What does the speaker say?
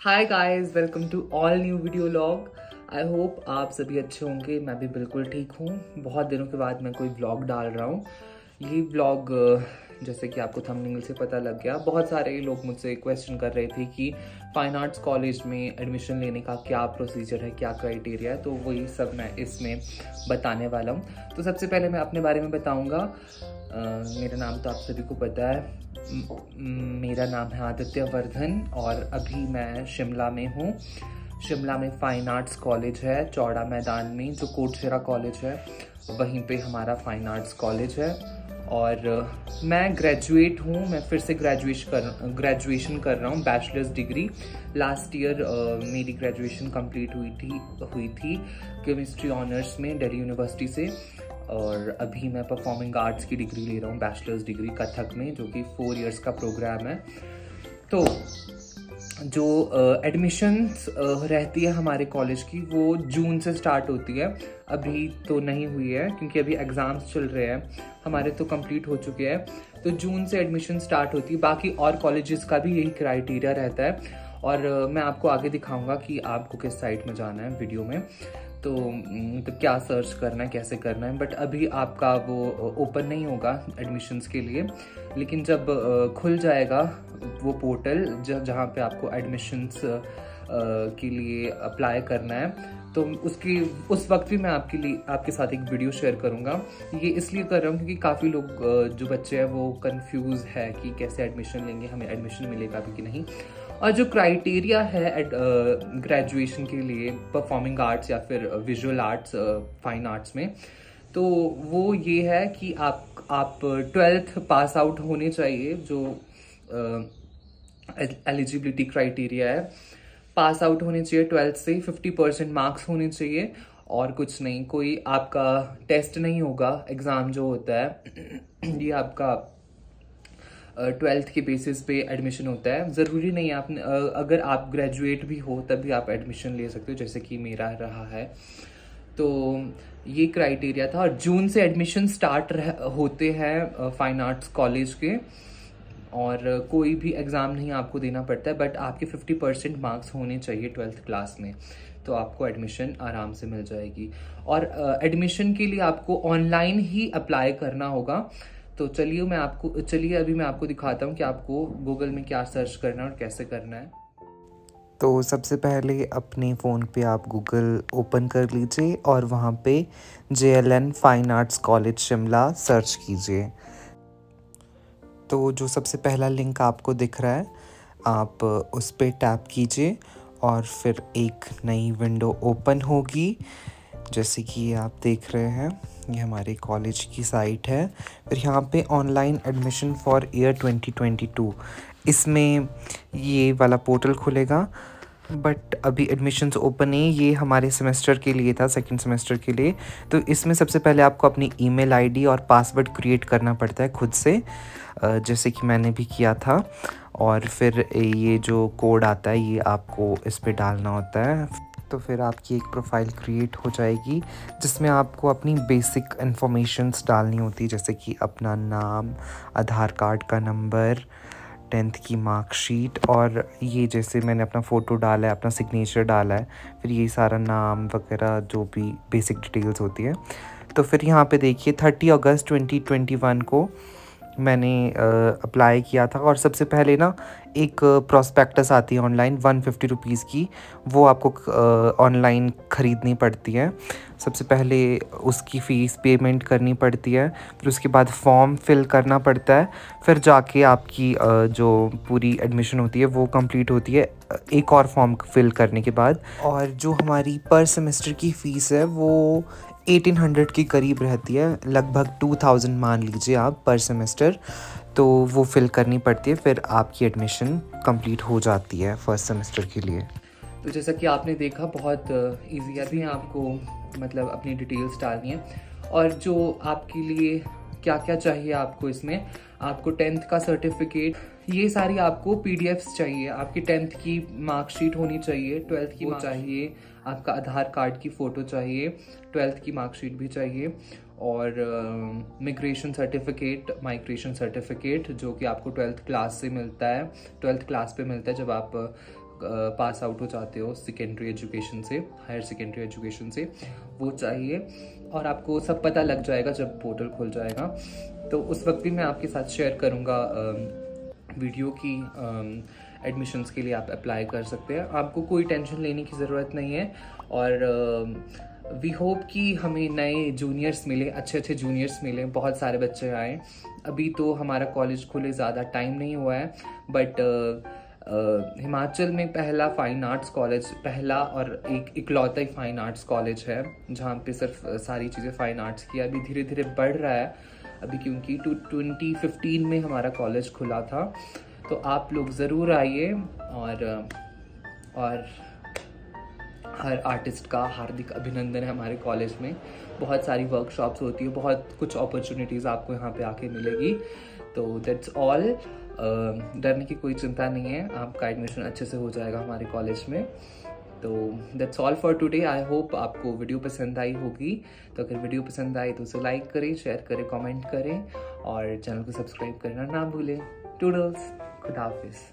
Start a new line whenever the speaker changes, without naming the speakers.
Hi guys welcome to all new video log I hope आप सभी अच्छे होंगे, मैं भी बिल्कुल ठीक हूँ। बहुत दिनों के बाद मैं कोई ब्लॉग डाल रहा हूँ। ये ब्लॉग जैसे कि आपको थंबनेल से पता लग गया, बहुत सारे लोग मुझसे क्वेश्चन कर रहे थे कि फाइन आर्ट्स कॉलेज में एडमिशन लेने का क्या प्रोसीजर है, क्या क्राइटेरिया है तो वही सब मैं इसमें बताने वाला हूँ। तो सबसे पहले मैं अपने बारे में बताऊँगा। मेरा नाम तो आप सभी को पता है। मेरा नाम है आदित्य वर्धन और अभी मैं शिमला में हूँ। शिमला में फाइन आर्ट्स कॉलेज है, चौड़ा मैदान में, जो कोटशेरा कॉलेज है, वहीं पे हमारा फाइन आर्ट्स कॉलेज है। और मैं ग्रेजुएट हूँ, मैं फिर से ग्रेजुएशन कर ग्रेजुएशन कर रहा हूँ बैचलर्स डिग्री लास्ट ईयर मेरी ग्रेजुएशन कंप्लीट हुई थी हुई थी केमिस्ट्री ऑनर्स में दिल्ली यूनिवर्सिटी से। और अभी मैं परफॉर्मिंग आर्ट्स की डिग्री ले रहा हूँ बैचलर्स डिग्री कथक में जो कि फोर इयर्स का प्रोग्राम है। तो जो एडमिशन्स uh, uh, रहती है हमारे कॉलेज की वो जून से स्टार्ट होती है। अभी तो नहीं हुई है क्योंकि अभी एग्ज़ाम्स चल रहे हैं। हमारे तो कंप्लीट हो चुके हैं। तो जून से एडमिशन स्टार्ट होती है। बाकी और कॉलेजेस का भी यही क्राइटेरिया रहता है। और uh, मैं आपको आगे दिखाऊँगा कि आपको किस साइट में जाना है वीडियो में। तो तो क्या सर्च करना है, कैसे करना है? बट अभी आपका वो ओपन नहीं होगा एडमिशन्स के लिए। लेकिन जब खुल जाएगा वो पोर्टल जहाँ पे आपको एडमिशन्स के लिए अप्लाई करना है तो उसकी, उस वक्त भी मैं आपके लिए, आपके साथ एक वीडियो शेयर करूँगा। ये इसलिए कर रहा हूँ क्योंकि काफ़ी लोग जो बच्चे हैं वो कंफ्यूज है कि कैसे एडमिशन लेंगे, हमें एडमिशन मिलेगा भी कि नहीं। और जो क्राइटेरिया है एट ग्रेजुएशन के लिए परफॉर्मिंग आर्ट्स या फिर विजुअल आर्ट्स फाइन आर्ट्स में तो वो ये है कि आप आप ट्वेल्थ पास आउट होने चाहिए जो एलिजिबिलिटी uh, क्राइटेरिया है। पास आउट होने चाहिए ट्वेल्थ से फिफ्टी परसेंट मार्क्स होने चाहिए और कुछ नहीं। कोई आपका टेस्ट नहीं होगा एग्ज़ाम जो होता है ये आपका ट्वेल्थ के बेसिस पे एडमिशन होता है। ज़रूरी नहीं आप अगर आप ग्रेजुएट भी हो, तब भी आप एडमिशन ले सकते हो, जैसे कि मेरा रहा है। तो ये क्राइटेरिया था। और जून से एडमिशन स्टार्ट होते हैं फाइन आर्ट्स कॉलेज के। और कोई भी एग्ज़ाम नहीं आपको देना पड़ता है बट आपके 50 परसेंट मार्क्स होने चाहिए ट्वेल्थ क्लास में। तो आपको एडमिशन आराम से मिल जाएगी। और एडमिशन के लिए आपको ऑनलाइन ही अप्लाई करना होगा। तो चलिए मैं आपको, चलिए अभी मैं आपको दिखाता हूँ कि आपको गूगल में क्या सर्च करना है और कैसे करना है।
तो सबसे पहले अपने फ़ोन पे आप गूगल ओपन कर लीजिए और वहाँ पे J L N fine arts college Shimla search कीजिए। तो जो सबसे पहला लिंक आपको दिख रहा है, आप उस पर टैप कीजिए और फिर एक नई विंडो ओपन होगी, जैसे कि आप देख रहे हैं। ये हमारे कॉलेज की साइट है। फिर यहाँ पे ऑनलाइन एडमिशन फॉर ईयर 2022 इसमें ये वाला पोर्टल खुलेगा। बट अभी एडमिशन्स ओपन नहीं, ये हमारे सेमेस्टर के लिए था सेकंड सेमेस्टर के लिए। तो इसमें सबसे पहले आपको अपनी ईमेल आईडी और पासवर्ड क्रिएट करना पड़ता है खुद से जैसे कि मैंने भी किया था। और फिर ये जो कोड आता है, ये आपको इस पर डालना होता है। तो फिर आपकी एक प्रोफ़ाइल क्रिएट हो जाएगी, जिसमें आपको अपनी बेसिक इन्फॉर्मेशंस डालनी होती है, जैसे कि अपना नाम, आधार कार्ड का नंबर टेंथ की मार्कशीट और ये जैसे मैंने अपना फ़ोटो डाला है, अपना सिग्नेचर डाला है, फिर ये सारा नाम वगैरह जो भी बेसिक डिटेल्स होती है। तो फिर यहाँ पे देखिए थर्टी अगस्त ट्वेंटी ट्वेंटी वन को मैंने अप्लाई किया था। और सबसे पहले ना, एक प्रोस्पेक्टस आती है ऑनलाइन वन फिफ्टी रुपीज़ की। वो आपको ऑनलाइन ख़रीदनी पड़ती है। सबसे पहले उसकी फ़ीस पेमेंट करनी पड़ती है। फिर उसके बाद फॉर्म फिल करना पड़ता है। फिर जाके आपकी जो पूरी एडमिशन होती है, वो कंप्लीट होती है। एक और फॉर्म फिल करने के बाद। और जो हमारी पर सेमेस्टर की फ़ीस है, वो एटीन हंड्रेड के करीब रहती है लगभग टू थाउज़ेंड मान लीजिए आप पर सेमेस्टर तो वो फिल करनी पड़ती है फिर आपकी एडमिशन कंप्लीट हो जाती है फ़र्स्ट सेमेस्टर के लिए।
तो जैसा कि आपने देखा बहुत ईजी है अभी आपको मतलब अपनी डिटेल्स डालनी है। और जो आपके लिए क्या क्या चाहिए आपको इसमें आपको टेंथ का सर्टिफिकेट ये सारी आपको पीडीएफ्स चाहिए। आपकी टेंथ की मार्कशीट होनी चाहिए ट्वेल्थ की चाहिए। आपका आधार कार्ड की फ़ोटो चाहिए, ट्वेल्थ की मार्कशीट भी चाहिए और मिग्रेशन सर्टिफिकेट माइग्रेशन सर्टिफिकेट जो कि आपको ट्वेल्थ क्लास से मिलता है, ट्वेल्थ क्लास पे मिलता है जब आप पास आउट हो जाते हो सेकेंडरी एजुकेशन से हायर सेकेंडरी एजुकेशन से, वो चाहिए और आपको सब पता लग जाएगा जब पोर्टल खुल जाएगा। तो उस वक्त भी मैं आपके साथ शेयर करूँगा वीडियो की एडमिशन्स के लिए आप अप्लाई कर सकते हैं। आपको कोई टेंशन लेने की ज़रूरत नहीं है और वी होप कि हमें नए जूनियर्स मिले अच्छे अच्छे जूनियर्स मिले बहुत सारे बच्चे आए। अभी तो हमारा कॉलेज खुले ज़्यादा टाइम नहीं हुआ है बट Uh, हिमाचल में पहला फाइन आर्ट्स कॉलेज पहला और एक इकलौता ही फाइन आर्ट्स कॉलेज है जहाँ पे सिर्फ़ सारी चीज़ें फाइन आर्ट्स की अभी धीरे धीरे बढ़ रहा है। अभी क्योंकि टू ट्वेंटी फिफ्टीन में हमारा कॉलेज खुला था। तो आप लोग ज़रूर आइए और और हर आर्टिस्ट का हार्दिक अभिनंदन है हमारे कॉलेज में। बहुत सारी वर्कशॉप्स होती है, बहुत कुछ अपॉर्चुनिटीज़ आपको यहाँ पे आके मिलेगी। तो दैट्स ऑल डरने की कोई चिंता नहीं है, आपका एडमिशन अच्छे से हो जाएगा हमारे कॉलेज में। तो that's all for today I hope आपको वीडियो पसंद आई होगी। तो अगर वीडियो पसंद आई तो उसे लाइक करें शेयर करें कमेंट करें और चैनल को सब्सक्राइब करना ना भूलें। Toodles. Good office.